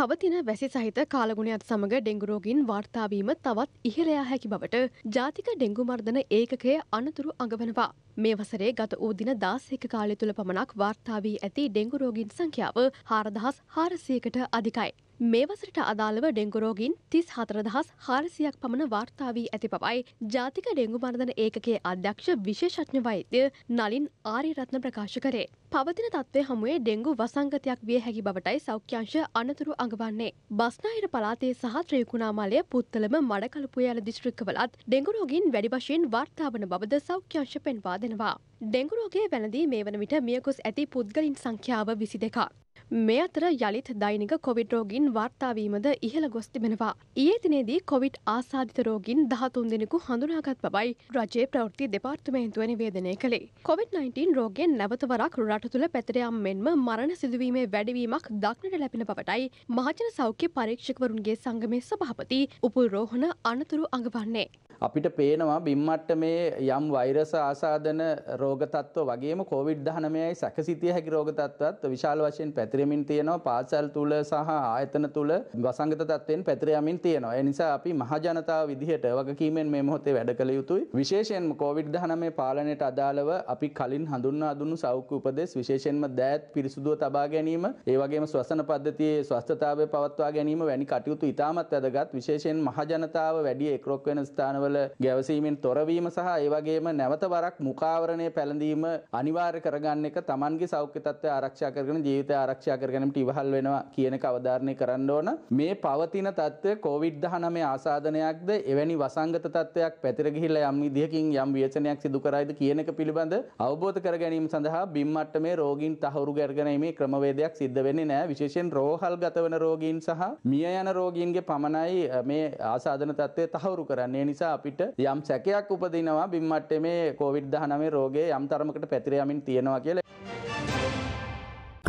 පවතින වැසි සහිත කාලගුණයත් සමඟ ඩෙංගුරෝගින් වාර්තාවීම තවත් ඉහළයා හැකි බවට ජාතික ඩෙංගුමර්ධන ඒකකය අනතුරු අඟවනවා. මේ වසරේ ගත වූ දින දාසයක කාලය තුළ පමණක් වාර්තාාවී ඇති ඩෙංගුරෝගින් සංඛ්‍යාව හාරදහස් හාරසයකට අධිකයි. මේ වසරට අදාළව ඩෙංගුරෝගින් තිස් හතරදහස් හාරසියක් පමණ වාර්තාාවී ඇති පවයි ජාතික ඩෙංගුමර්ධන ඒකගේ අධ්‍යක්ෂ විශේෂඥ වෛද්‍ය නලින් ආරිරත්න ප්‍රකාශ කරේ. පවතින තත්වය හමුවේ ඩෙංගු වසංගතයක් විය හැකි බවටයි සෞඛ්‍යංශ අනතුරු අඟවන්නේ. බස්නාහිර පලාතේ සහ ත්‍රිකුණාමාලය පුත්තලම මඩකලපු යල දිස්ත්‍රික්කවලත් ඩෙංගුරෝගින් වැඩි වශයෙන් වාර්තාාවන බවද සෞඛ්‍යංශ පෙන්වා දෙනවා. ඩෙංගුරෝගේ වැළඳී මේ වන විට මියකොස් ඇති පුද්ගලින් සංඛ්‍යාව විසි දෙකක්. මේ අතර යළිත් දෛනික කොවිඩ් රෝගින් වාර්තාවීමද ඉහළ ගොස් තිබෙනවා. ඒ දිනේදී කොවිඩ් ආසාධිත රෝගින් දහතුන් දෙනෙකු හඳුනාගත් බවයි රජයේ ප්‍රවෘත්ති දෙපාර්තමේන්තුව නිවේදනය කළේ. කොවිD-19 රෝගෙන් නැවතවරක් රට තුළ පැතරයම් මෙන්ම මරණ සිදුවීමේ වැඩවීමක් දක්නට ලැබෙන බවටයි මහජන සෞඛ්‍ය පරීක්ෂකවරුන්ගේ සංගමේ සභහපති උපුල් රෝහණ අනතුරු අඟවන්නේ. අපිට පේනවා බිම්මට්ට මේ යම් වෛරස ආසාධන රෝගතත්ව වගේම කොවිඩ් දහනමයයි සැකසිතිය හැකි රෝගතත්වත් විශාල වශයෙන් පැතිරමින් තියෙනවා පාසල් තුළ සහ ආයතන තුළ වසංගත තත්වයෙන් පැතිරයමින් තියෙනවා. ඒ නිසා අපි මහජනතාව විදිහට වගකීමෙන් මේ මොහොතේ වැඩ කළ යුතුයි. විශේෂයෙන්ම කොවිඩ් දහනමේ පාලනයට අදාළව අපි කලින් හඳුන්වා දුන්නු සෞඛ්‍ය උපදෙස් විශේෂයෙන්ම දෑත් පිරිසුදුව තබා ගැනීම, ඒ වගේම ශ්වසන පද්ධතියේ ස්වස්ථතාවය පවත්වා ගැනීම වැනි කටයුතු ඉතාමත් වැදගත්. විශේෂයෙන් මහජනතාව වැඩි එක්රොක් වෙන ස්ථානවල ගැවසීමෙන් තොරවීම සහ ඒ වගේම නැවත වරක් මුඛාවරණය පැළඳීම අනිවාර්ය කරගන්න එක Tamanගේ සෞඛ්‍ය තත්ත්වය ආරක්ෂා කරගෙන ජීවිතය ආරක්ෂා කරගැනීමට ඉවහල් වෙනවා කියන එක අවධාරණය කරන්න ඕන. මේ පවතින තත්ත්වය COVID-19 ආසාදනයක්ද එවැනි වසංගත තත්ත්වයක් පැතිර ගිහිල්ලා යම් විදිහකින් යම් ව්‍යසනයක් සිදු කරයිද කියන එක පිළිබඳ අවබෝධ කර ගැනීම සඳහා බිම් මට්ටමේ රෝගීන් තහවුරු කරගැනීමේ ක්‍රමවේදයක් සිද්ධ වෙන්නේ නැහැ. විශේෂයෙන් රෝහල් ගත වන රෝගීන් සහ මිය යන රෝගීන්ගේ පමණයි මේ ආසාදන තත්ත්වය තහවුරු කරන්නේ. ඒ නිසා අපිට යම් සැකයක් උපදිනවා බිම් මට්ටමේ COVID-19 රෝගය යම් තරමකට පැතිර යමින් තියෙනවා කියලා.